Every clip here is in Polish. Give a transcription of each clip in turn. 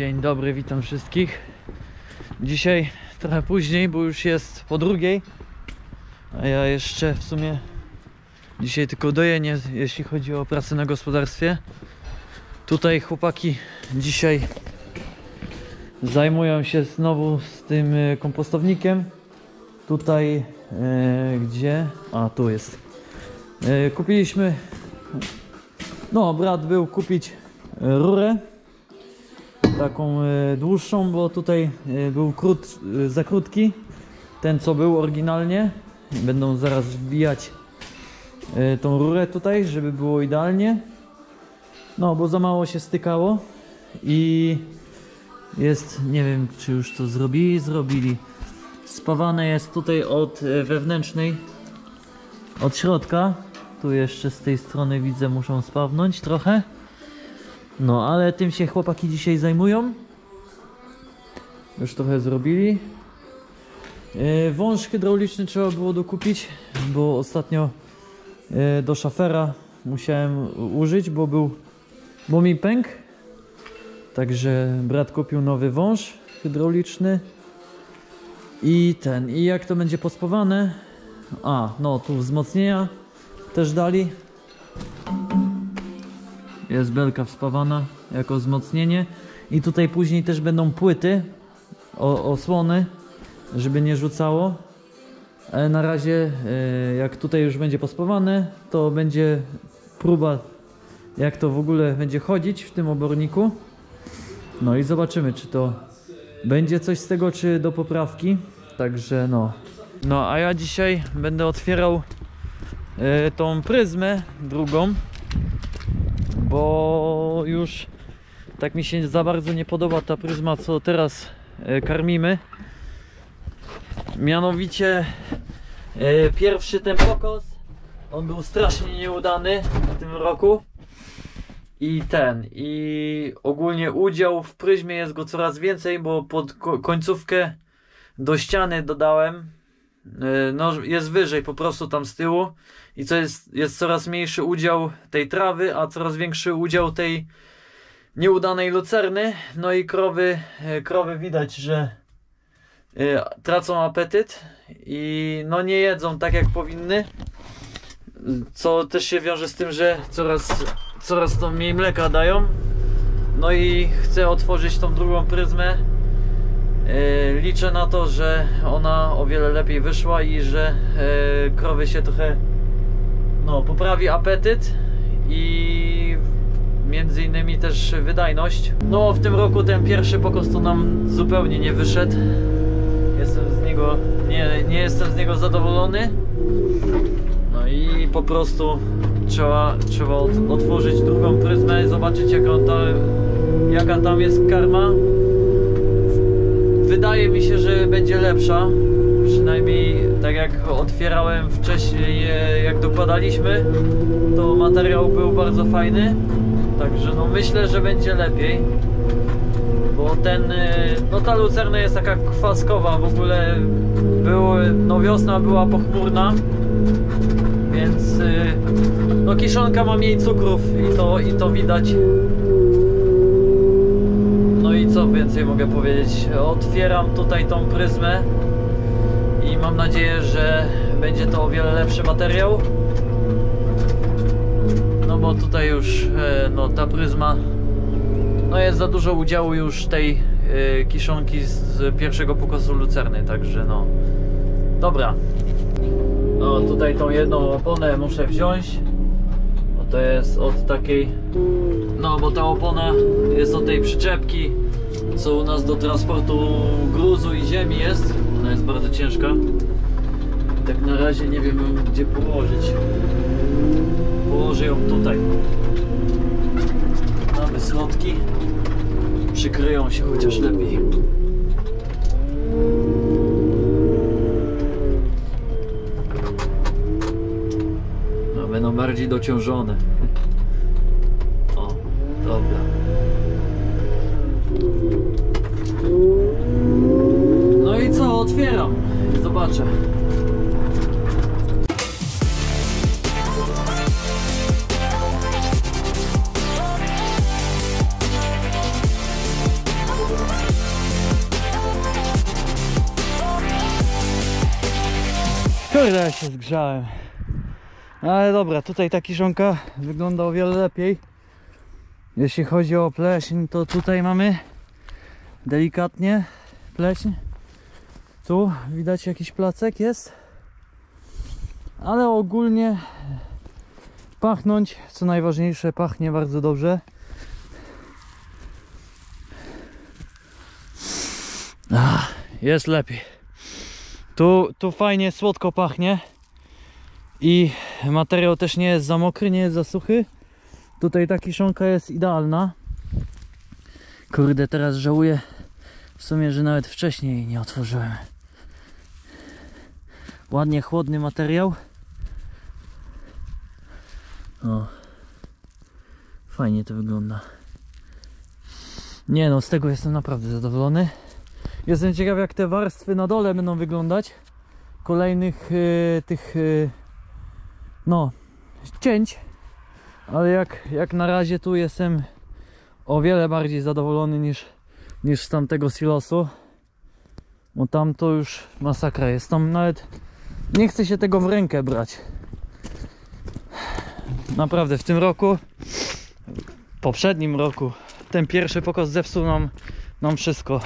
Dzień dobry, witam wszystkich. Dzisiaj trochę później, bo już jest po drugiej, a ja jeszcze w sumie dzisiaj tylko dojenie, jeśli chodzi o pracę na gospodarstwie. Tutaj chłopaki dzisiaj zajmują się znowu z tym e, kompostownikiem. Tutaj e, gdzie? A tu jest. E, kupiliśmy. No, brat był kupić e, rurę taką e, dłuższą, bo tutaj e, był krót, e, za krótki. Ten co był oryginalnie. Będą zaraz wbijać tą rurę tutaj, żeby było idealnie. No, bo za mało się stykało i jest, nie wiem czy już to zrobili, zrobili. Spawane jest tutaj od wewnętrznej, od środka. Tu jeszcze z tej strony widzę muszą spawnąć trochę. No, ale tym się chłopaki dzisiaj zajmują. Już trochę zrobili. E, Wąż hydrauliczny trzeba było dokupić, bo ostatnio e, do szafera musiałem użyć, bo był, bo mi pękł. Także brat kupił nowy wąż hydrauliczny. I ten, i jak to będzie pospowane? A, no tu wzmocnienia też dali. Jest belka wspawana jako wzmocnienie. I tutaj później też będą płyty, osłony, żeby nie rzucało. Ale na razie, e, jak tutaj już będzie pospawane, to będzie próba, jak to w ogóle będzie chodzić w tym oborniku. No i zobaczymy, czy to będzie coś z tego, czy do poprawki. Także no. No, a ja dzisiaj będę otwierał e, tą pryzmę drugą, bo już tak mi się za bardzo nie podoba ta pryzma, co teraz e, karmimy. Mianowicie e, pierwszy ten pokos, on był strasznie nieudany w tym roku. I ten, i ogólnie udział w pryzmie jest go coraz więcej, bo pod ko- końcówkę do ściany dodałem. E, No, jest wyżej po prostu tam z tyłu. I co jest, jest coraz mniejszy udział tej trawy, a coraz większy udział tej nieudanej lucerny. No i krowy, e, krowy widać, że e, tracą apetyt i no nie jedzą tak jak powinny. Co też się wiąże z tym, że coraz, coraz to mniej mleka dają. No i chcę otworzyć tą drugą pryzmę. E, Liczę na to, że ona o wiele lepiej wyszła i że e, krowy się trochę no, poprawi apetyt i między innymi też wydajność. No w tym roku ten pierwszy pokos to nam zupełnie nie wyszedł. Jestem z niego, nie, nie jestem z niego zadowolony. No i po prostu trzeba, trzeba ot, otworzyć drugą pryzmę i zobaczyć jaka, ta, jaka tam jest karma. Wydaje mi się, że będzie lepsza. Przynajmniej tak jak otwierałem wcześniej, e, jak dokładaliśmy, to materiał był bardzo fajny. Także no myślę, że będzie lepiej. Bo ten, e, no ta lucerna jest taka kwaskowa w ogóle. Było, no wiosna była pochmurna. Więc y, no kiszonka ma mniej cukrów i to, i to widać. No co więcej mogę powiedzieć? Otwieram tutaj tą pryzmę i mam nadzieję, że będzie to o wiele lepszy materiał. No bo tutaj już e, no ta pryzma no jest za dużo udziału już tej e, kiszonki z pierwszego pokosu lucerny, także no. Dobra, no tutaj tą jedną oponę muszę wziąć. Bo to jest od takiej. No bo ta opona jest od tej przyczepki, co u nas do transportu gruzu i ziemi jest. Ona jest bardzo ciężka. Tak na razie nie wiem gdzie położyć. Położę ją tutaj. Mamy slotki. Przykryją się chociaż lepiej. No, będą bardziej dociążone. No co, otwieram. Zobaczę. Kurde, ja się zgrzałem. Ale dobra, tutaj ta kiszonka wygląda o wiele lepiej. Jeśli chodzi o pleśń, to tutaj mamy delikatnie pleśń. Tu widać jakiś placek jest. Ale ogólnie pachnąć, co najważniejsze, pachnie bardzo dobrze. Ach, jest lepiej. Tu, tu fajnie słodko pachnie i materiał też nie jest za mokry, nie jest za suchy. Tutaj ta kiszonka jest idealna. Kurde, teraz żałuję w sumie, że nawet wcześniej nie otworzyłem. Ładnie chłodny materiał. O. Fajnie to wygląda. Nie no, z tego jestem naprawdę zadowolony. Jestem ciekaw jak te warstwy na dole będą wyglądać. Kolejnych y, tych y, no cięć. Ale jak, jak na razie tu jestem o wiele bardziej zadowolony niż, niż z tamtego silosu. Bo tam to już masakra jest. Tam nawet nie chce się tego w rękę brać. Naprawdę w tym roku, poprzednim roku, ten pierwszy pokos zepsuł nam, nam wszystko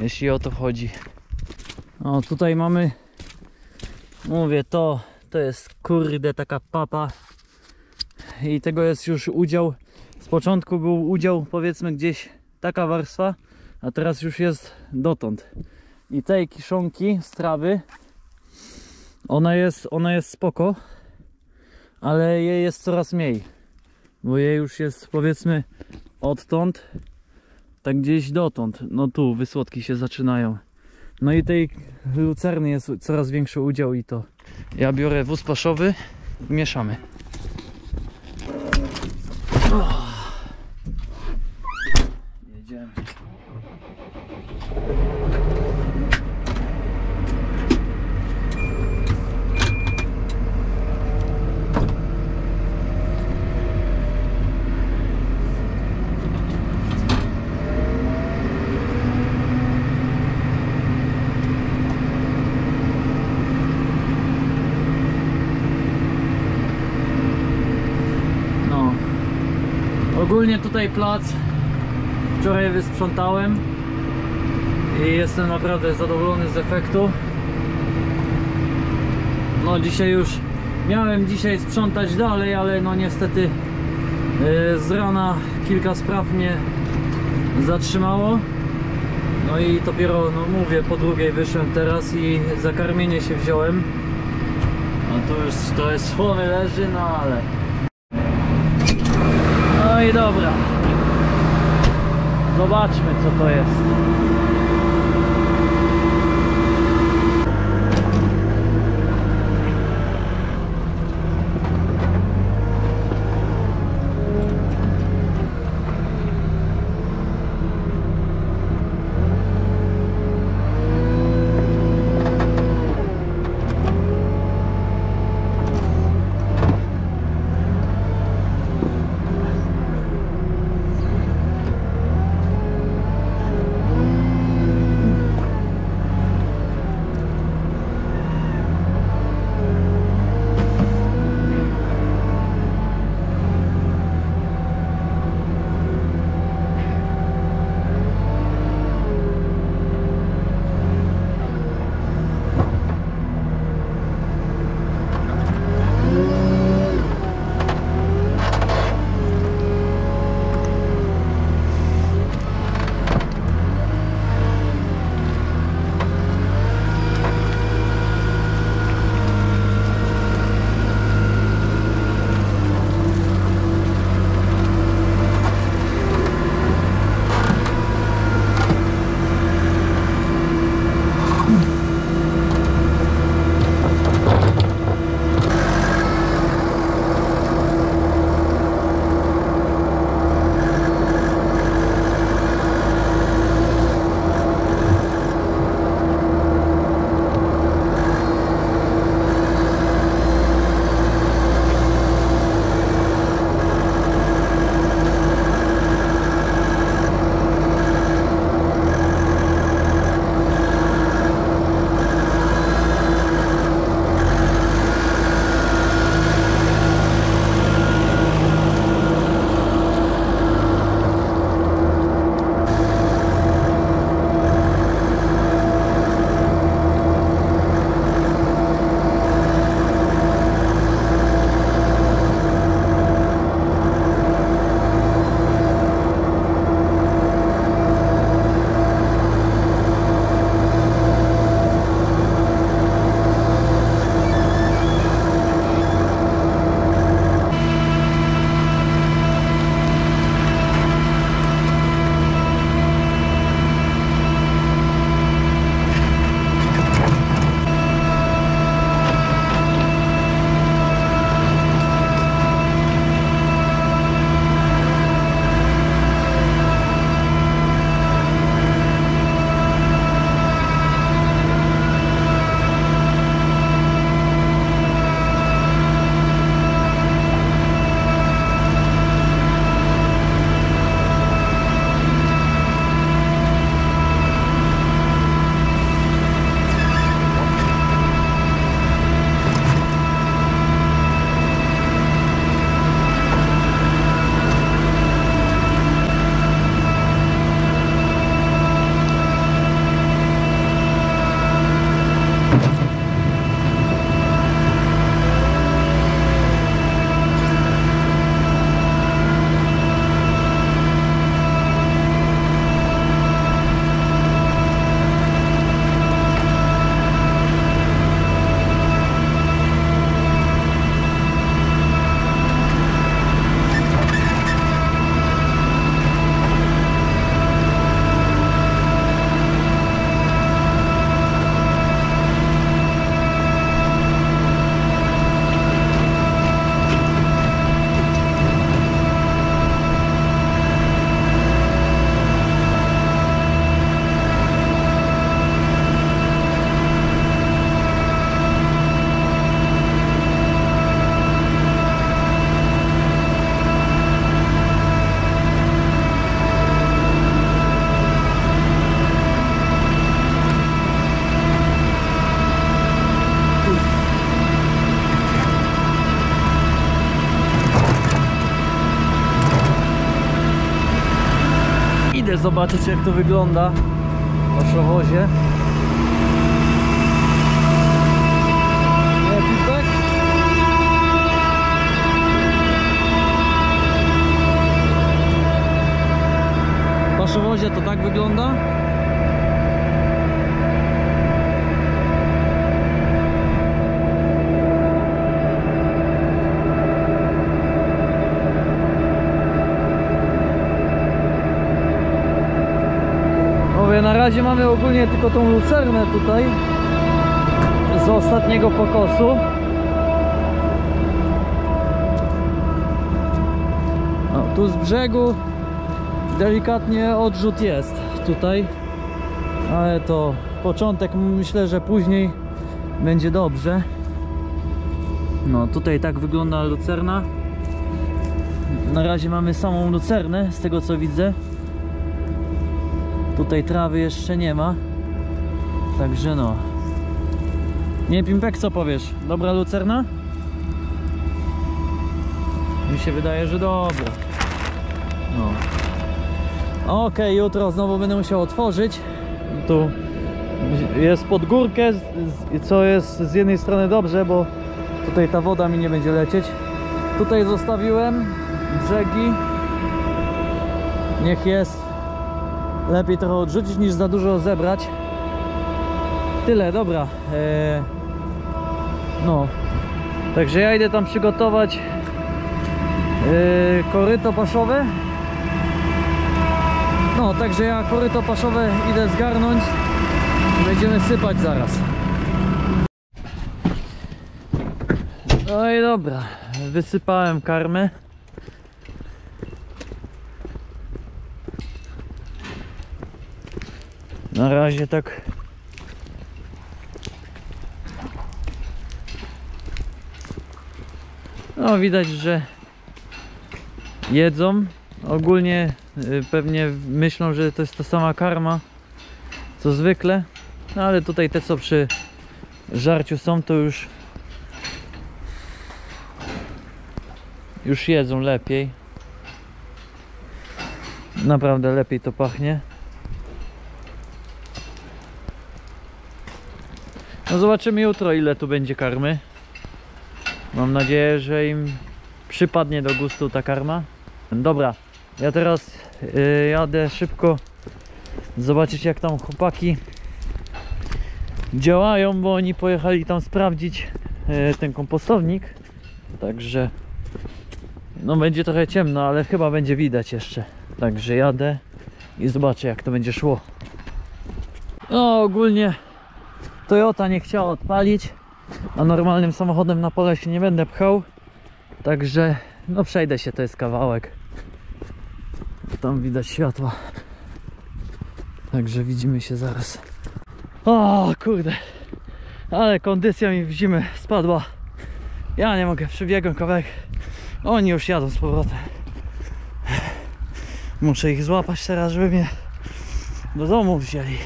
jeśli o to chodzi. O, tutaj mamy, mówię, to, to jest kurde taka papa i tego jest już udział. Z początku był udział, powiedzmy, gdzieś taka warstwa, a teraz już jest dotąd. I tej kiszonki z trawy, ona jest, ona jest spoko, ale jej jest coraz mniej, bo jej już jest, powiedzmy, odtąd tak gdzieś dotąd. No tu wysłodki się zaczynają. No i tej lucerny jest coraz większy udział i to ja biorę wóz paszowy mieszamy. Jedziemy. No. Ogólnie tutaj plac wczoraj wysprzątałem i jestem naprawdę zadowolony z efektu. No dzisiaj już miałem dzisiaj sprzątać dalej, ale no niestety yy, z rana kilka spraw mnie zatrzymało. No i dopiero, no mówię, po drugiej wyszłem teraz i za karmienie się wziąłem. No to już to jest słowy leży, no ale i dobra. Zobaczmy co to jest. Zobaczyć jak to wygląda w oszowozie. W paszowozie to tak wygląda. Razie mamy ogólnie tylko tą lucernę tutaj z ostatniego pokosu. O, tu z brzegu delikatnie odrzut jest tutaj, ale to początek, myślę, że później będzie dobrze. No tutaj tak wygląda lucerna. Na razie mamy samą lucernę, z tego co widzę. Tutaj trawy jeszcze nie ma. Także no. Nie Pimpek, co powiesz? Dobra lucerna? Mi się wydaje, że dobra. No. Okej, jutro znowu będę musiał otworzyć. Tu jest pod górkę, co jest z jednej strony dobrze, bo tutaj ta woda mi nie będzie lecieć. Tutaj zostawiłem brzegi. Niech jest lepiej trochę odrzucić niż za dużo zebrać. Tyle, dobra. Eee, no. Także ja idę tam przygotować eee, koryto paszowe. No, także ja koryto paszowe idę zgarnąć będziemy sypać zaraz. No i dobra, wysypałem karmę. Na razie tak. No widać, że jedzą. Ogólnie y, pewnie myślą, że to jest ta sama karma co zwykle. No ale tutaj te co przy żarciu są to już już jedzą lepiej. Naprawdę lepiej to pachnie. No zobaczymy jutro ile tu będzie karmy. Mam nadzieję, że im przypadnie do gustu ta karma. Dobra, ja teraz y, jadę szybko zobaczyć jak tam chłopaki działają, bo oni pojechali tam sprawdzić y, ten kompostownik. Także no będzie trochę ciemno, ale chyba będzie widać jeszcze. Także jadę i zobaczę jak to będzie szło. No ogólnie Toyota nie chciała odpalić, a normalnym samochodem na pole się nie będę pchał. Także no przejdę się, to jest kawałek. Tam widać światła. Także widzimy się zaraz. O kurde, ale kondycja mi w zimę spadła. Ja nie mogę, przybiegłem kawałek. Oni już jadą z powrotem. Muszę ich złapać teraz, żeby mnie do domu wzięli.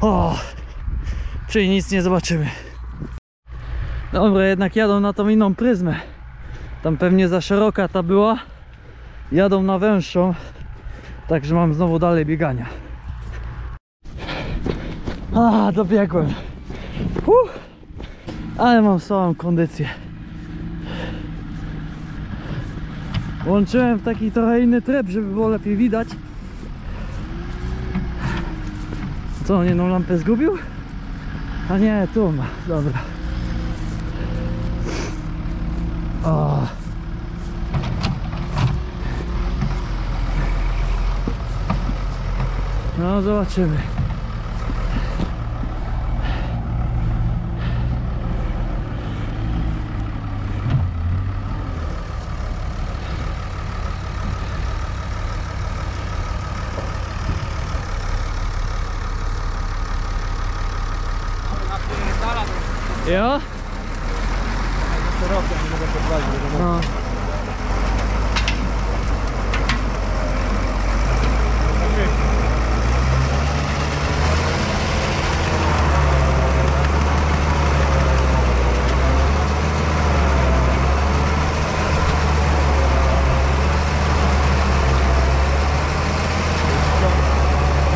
O, czyli nic nie zobaczymy. Dobra, jednak jadą na tą inną pryzmę. Tam pewnie za szeroka ta była. Jadą na węższą. Także mam znowu dalej biegania. A, dobiegłem. Huh. Ale mam słabą kondycję. Włączyłem w taki trochę inny tryb, żeby było lepiej widać. Co, on jedną lampę zgubił? A nie, tu ma, dobra. O. No, zobaczymy. Ja? Szerokie, nie mogę podwalić, wiadomo. No.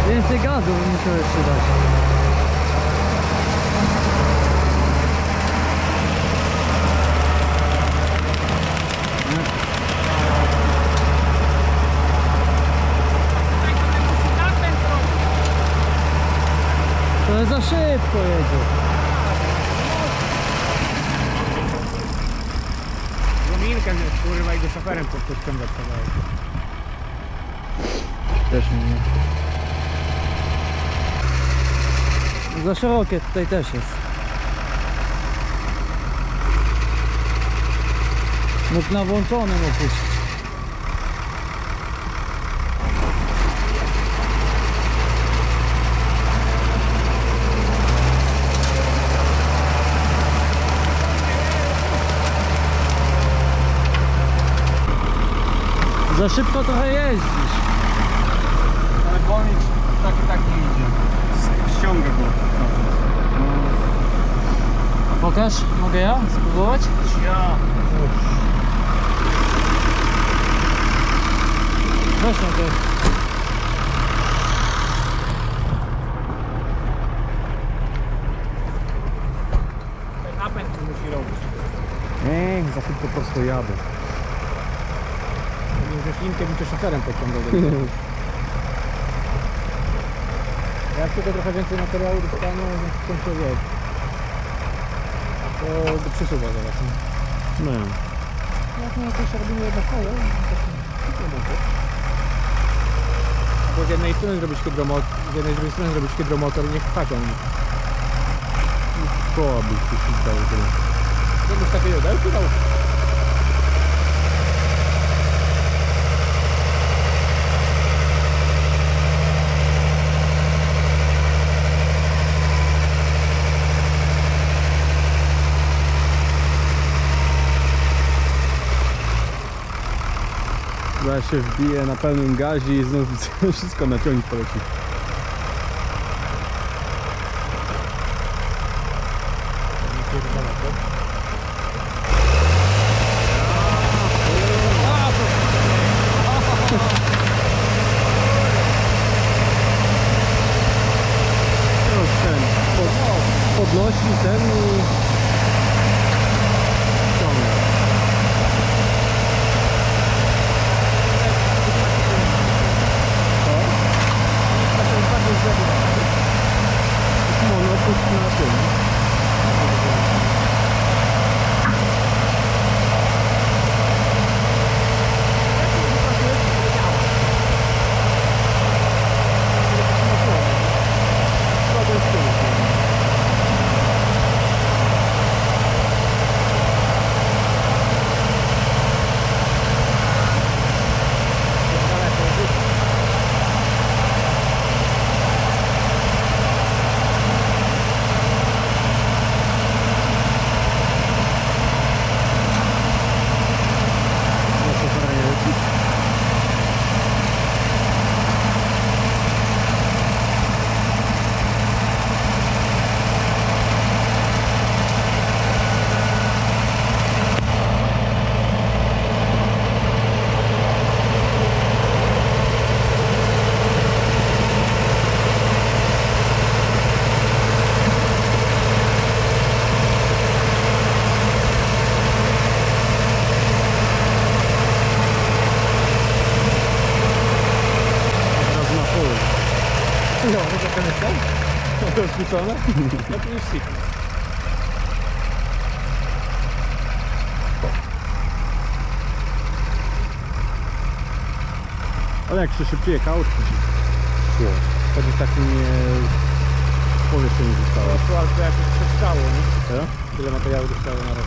Więcej gazu bym musiał jeszcze dać. To za szybko jedzie. Gominkę, kurwa, i go szoferem podciągać kawałek. Też nie. Za szerokie tutaj też jest. Mógł na włączonym opuścić. Za szybko trochę jeździsz. Ale konik tak i tak nie idzie. Ściąga go. Pokaż, mogę ja spróbować? Ja. Weź na to. Ten napęd tu musi robić. Nie, za szybko prosto jadę. Mi to szoferem podciągał do niego. Jak tylko trochę więcej materiału dostaną, to się wie. To przysuwa zaraz. No. Jak nie jakieś robimy jedno koło, to nie może. Bo z jednej strony zrobić hydromotor, z jednej z drugiej strony zrobić hydromotor i niech ciągnie. Koła by się przydało tyle. To byś takie jodełki dał. Zaraz się wbije na pełnym gazie i znów wszystko na ciągnik poleci. No, ten, pod, podnosi ten i ciągnie. No, no, puść na tym. No, to fajnie leci. Teraz na pół. No, to ten jest ten? Wliczone? No to jest sikl. Ale jak się szybciej jekało, to się szło. Wtedy tak nie... Powietrze nie zostało. To albo jakoś przestało, nie? Co? Tyle materiału dostało na raz.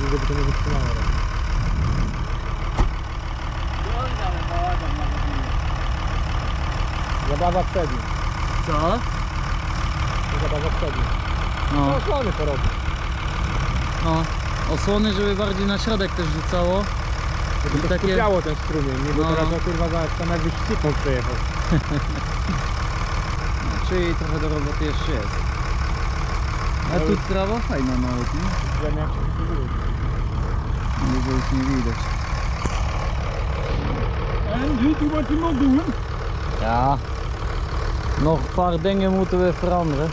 Długo by to nie wytrzymało. raz. Zabawa przednia. Co? To Zabawa przednia. No, No, osłony porobić. no. Osłony, żeby bardziej na środek też rzucało. Żeby to takie- skupiało ten strumień, nie? Bo No. teraz no kurwa za, tam jakbyś sipą przejechał. Czyli trochę do roboty jeszcze jest. A tu trawa fajna nawet, nie? Wysyłuje. Długo już nie widać. And you do what you doing. Ja. Nog een paar dingen moeten we veranderen.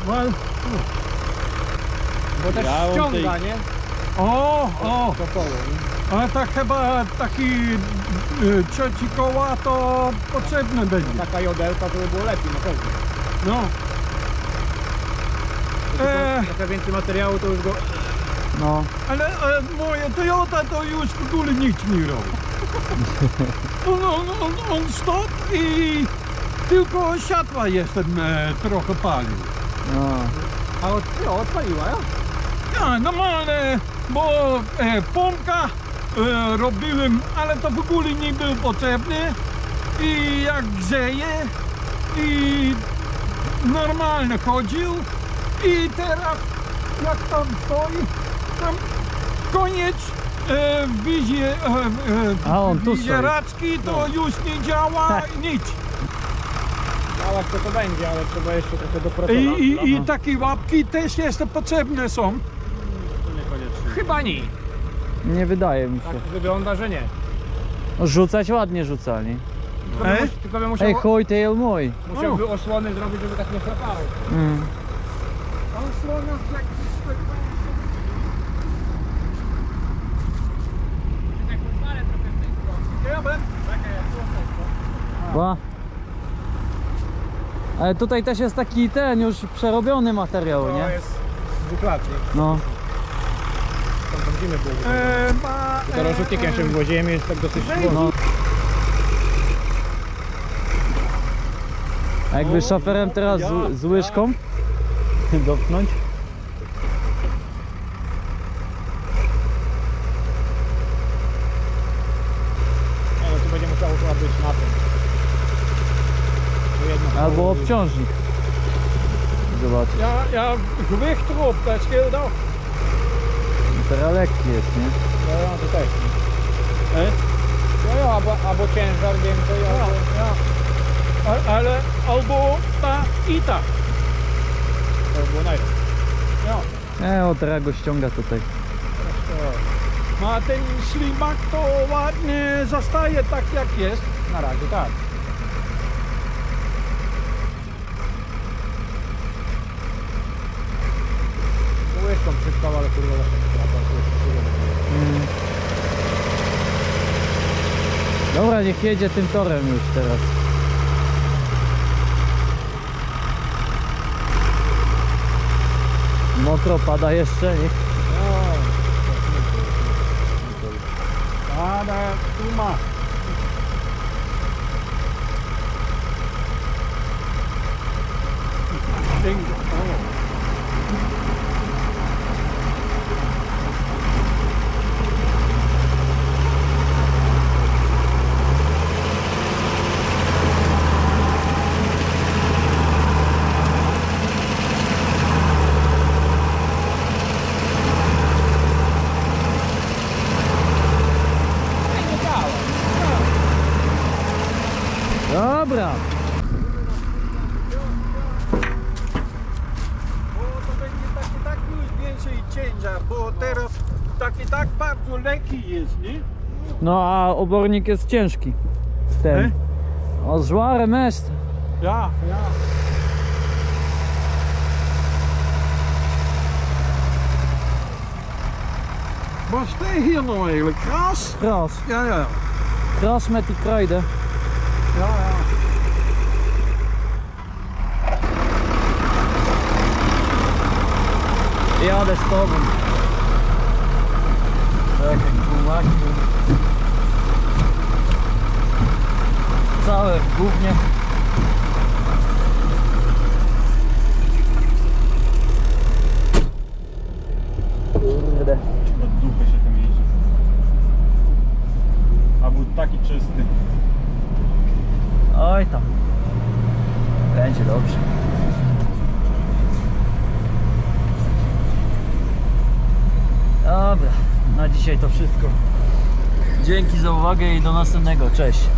Bo też ściąga, nie? o, o, To koło, nie? a tak chyba taki y, trzeci koła to potrzebne będzie. Taka jodelka to by było lepiej na pewno. No. Tylko Eee. Trochę więcej materiału to już go... No. Ale e, moje Toyota to już w ogóle nic nie robi. On, on, on, on stop i tylko światła jestem e, trochę palił. no. A od, odpaliła, ja? Ja, normalne, bo e, pompka e, robiłem, ale to w ogóle nie był potrzebny. I jak grzeje i normalnie chodził i teraz jak tam stoi, tam koniec e, wizie, e, e, A, on tu stoi. wizjeraczki to już nie działa Tak. nic. To to będzie, ale trzeba jeszcze trochę I, dopracować. i, i takie łapki też jeszcze potrzebne są. Niekoniecznie. Chyba nie. Nie wydaje mi się. Tak wygląda, że nie. No, Rzucać ładnie rzucali. Tylko by, E? mus, tylko by musiał, Ej, chuj, ty jest mój. musiałby osłony zrobić, żeby tak nie chlapało. Mm. Ła. Ale tutaj też jest taki ten już przerobiony materiał, To nie? jest z dwóch lat, nie? No. Tam tam zimy było. E, ma, To rozrzutnikiem się wywoziłem jest tak dosyć no. A jakby szaferem teraz z, z łyżką dotknąć? Nie, no tu będzie musiało chyba być na tym. To jedno Albo koło- obciążnik. Zobacz, Ja, ja gewicht erop, dat scheelt ook. teraz lekki jest, nie? No, no to też. nie? Hè? No, ja, albo, albo ciężar więcej, Ja, albo... ja. A- Ale albo ta i ta. Było najlepiej. Ja. E, o teraz go ściąga tutaj. Maar ten ślimak to ładnie zostaje tak jak jest. Na razie tak. To Łyżką przyspał, ale kurwa strata, to jest. Mm. Dobra, niech jedzie tym torem już teraz. Mokro pada jeszcze, nie? Ada tu maar. Ding. No a obornik jest ciężki. Ten. O, złare mest. Ja, ja. Wat steeg hier nou eigenlijk? Gras? Gras. Ja, ja. Gras met die kruiden. Ja, ja. Jadę z tobą. Czekaj, gumaki. Całe w gównie. Kurde. Od dupy się tym jeździ. A był taki czysty. Oj tam. Będzie dobrze. Dobra, na dzisiaj to wszystko. Dzięki za uwagę i do następnego. Cześć.